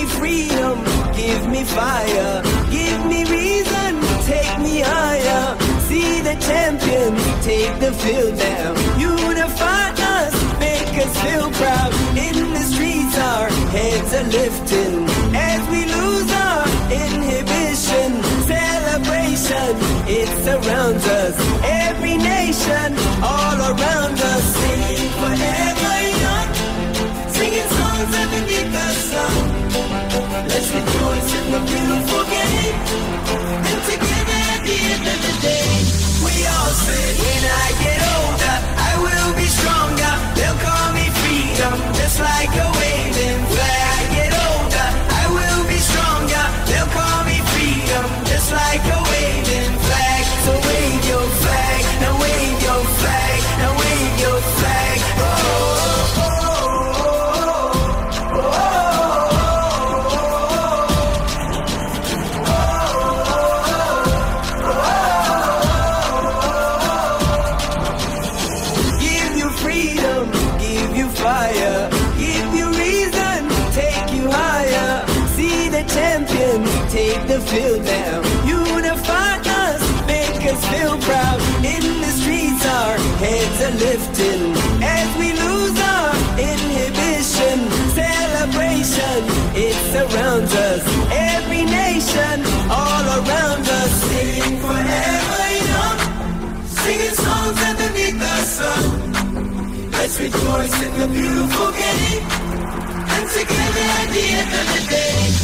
me freedom, give me fire, give me reason, take me higher. See the champion, take the field now. Unify us, make us feel proud. In the streets, our heads are lifting as we lose our inhibition. Celebration, it surrounds us. Every nation, all around us, sing forever. And together at the end of the day, we all say, when I get older, I will be stronger. They'll call me freedom, just like a waving fire, give you reason, take you higher. See the champions take the field now. Unify us, make us feel proud. In the streets, our heads are lifting as we lose our inhibition. Celebration, it surrounds us. Rejoice in the beautiful game. And together at the end of the day,